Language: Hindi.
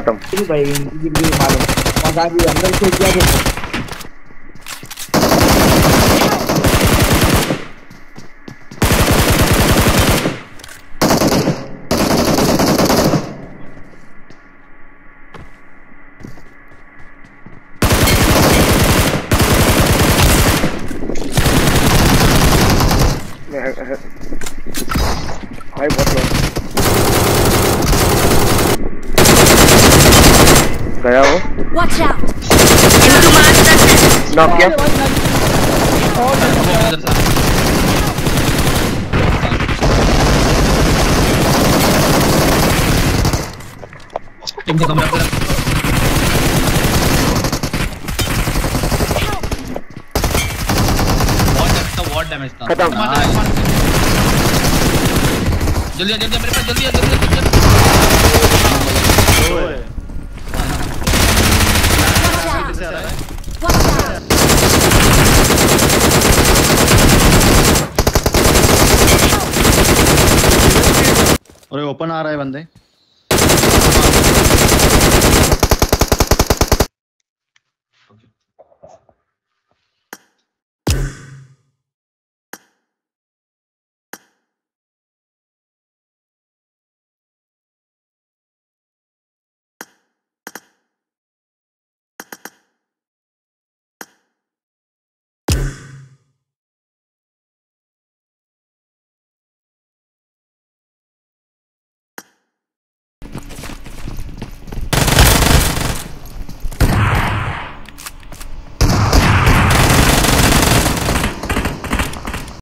खत्म। भाई इनकी मालूम वहाँ भी अंदर से क्या देखो मैं हाई बहुत गया वो! नॉक किया। से कमरा पर बहुत डैमेज था बहुत डैमेज था। खत्म। जल्दी जल्दी मेरे पास जल्दी जल्दी आ, जल्दी आ। Watch out! Watch out! और ओपन आ रहा है बंदे।